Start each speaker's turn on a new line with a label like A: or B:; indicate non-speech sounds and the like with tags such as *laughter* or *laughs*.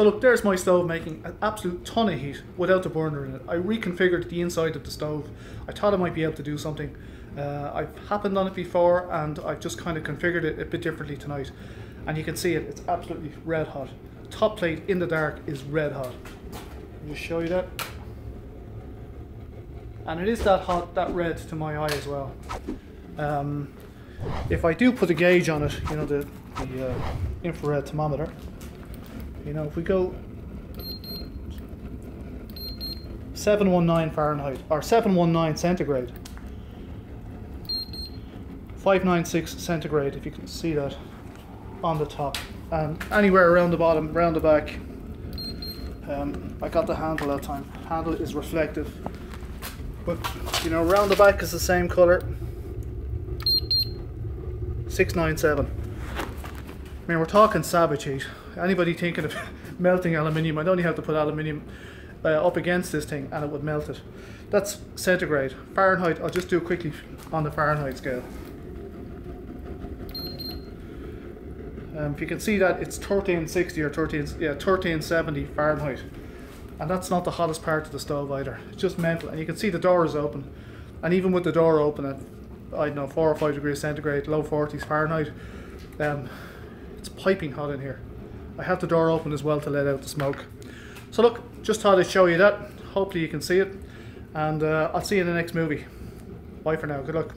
A: So look, there's my stove making an absolute ton of heat without the burner in it. I reconfigured the inside of the stove. I thought I might be able to do something. Uh, I've happened on it before and I've just kind of configured it a bit differently tonight. And you can see it, it's absolutely red hot. Top plate in the dark is red hot. Me just show you that. And it is that hot, that red to my eye as well. Um, if I do put a gauge on it, you know, the, the uh, infrared thermometer, you know, if we go 719 Fahrenheit or 719 centigrade, 596 centigrade, if you can see that on the top, and anywhere around the bottom, around the back. Um, I got the handle that time. Handle is reflective, but you know, around the back is the same color. 697. I mean, we're talking savage heat. Anybody thinking of *laughs* melting aluminium, I'd only have to put aluminium uh, up against this thing and it would melt it. That's centigrade. Fahrenheit, I'll just do quickly on the Fahrenheit scale. Um, if you can see that, it's 1360 or 13, yeah, 1370 Fahrenheit. And that's not the hottest part of the stove either. It's just mental. And you can see the door is open. And even with the door open at, I don't know, 4 or 5 degrees centigrade, low 40s Fahrenheit, um, it's piping hot in here. I have the door open as well to let out the smoke. So look, just thought I'd show you that. Hopefully you can see it. And uh, I'll see you in the next movie. Bye for now. Good luck.